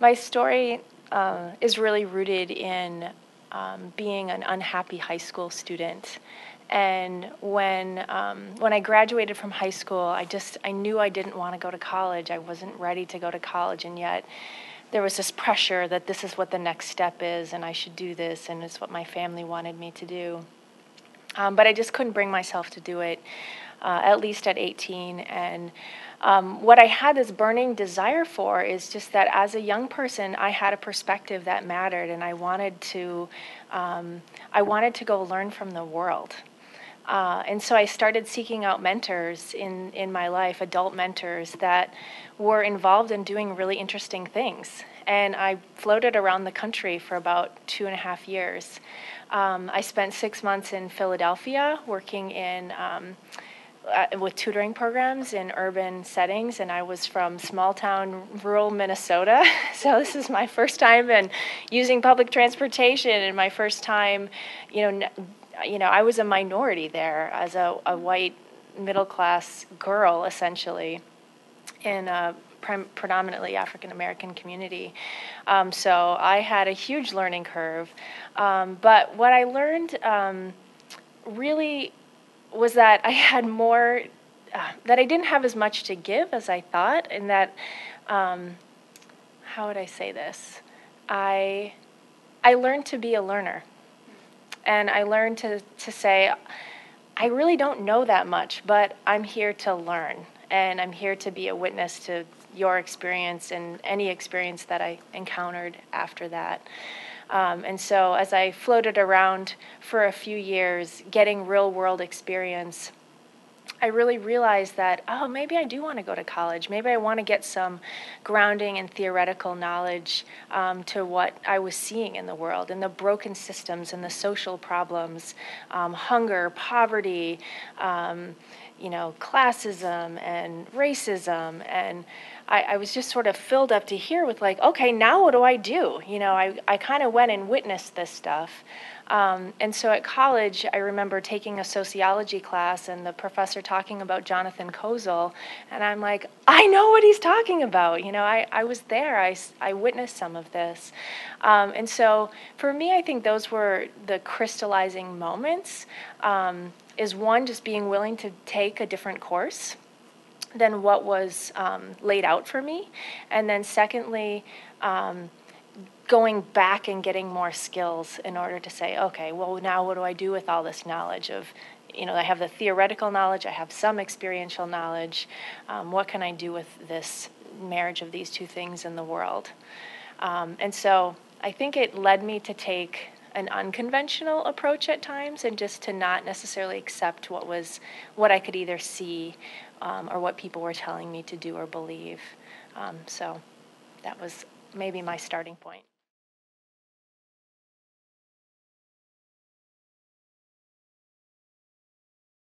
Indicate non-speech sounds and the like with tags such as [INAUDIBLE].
my story uh, is really rooted in um, being an unhappy high school student. And when um, when I graduated from high school, I just I knew I didn't want to go to college. I wasn't ready to go to college, and yet there was this pressure that this is what the next step is, and I should do this, and it's what my family wanted me to do. Um, but I just couldn't bring myself to do it, uh, at least at 18. And um, what I had this burning desire for is just that as a young person, I had a perspective that mattered, and I wanted to, um, I wanted to go learn from the world. Uh, and so I started seeking out mentors in, in my life, adult mentors that were involved in doing really interesting things. And I floated around the country for about two and a half years. Um, I spent six months in Philadelphia working in um, uh, with tutoring programs in urban settings, and I was from small town rural Minnesota. [LAUGHS] So this is my first time and using public transportation, and my first time, you know, you know, I was a minority there as a, a white middle class girl, essentially, in a prim- predominantly African American community. Um, so I had a huge learning curve. Um, but what I learned um, really was that I had more, uh, that I didn't have as much to give as I thought, and that, um, how would I say this? I, I learned to be a learner. And I learned to, to say, I really don't know that much, but I'm here to learn. And I'm here to be a witness to your experience and any experience that I encountered after that. Um, and so, as I floated around for a few years, getting real world experience, I really realized that, oh, maybe I do want to go to college. Maybe I want to get some grounding and theoretical knowledge um, to what I was seeing in the world and the broken systems and the social problems, um, hunger, poverty, um, you know, classism and racism and I, I, was just sort of filled up to here with like, okay, now what do I do? You know, I, I kind of went and witnessed this stuff. Um, and so at college, I remember taking a sociology class and the professor talking about Jonathan Kozol. And I'm like, I know what he's talking about. You know, I, I was there, I, I witnessed some of this. Um, and so for me, I think those were the crystallizing moments. Um, is one, just being willing to take a different course than what was um, laid out for me. And then, secondly, um, going back and getting more skills in order to say, okay, well, now what do I do with all this knowledge of, you know, I have the theoretical knowledge, I have some experiential knowledge. Um, what can I do with this marriage of these two things in the world? Um, and so I think it led me to take an unconventional approach at times and just to not necessarily accept what was what I could either see um, or what people were telling me to do or believe. Um, so that was maybe my starting point.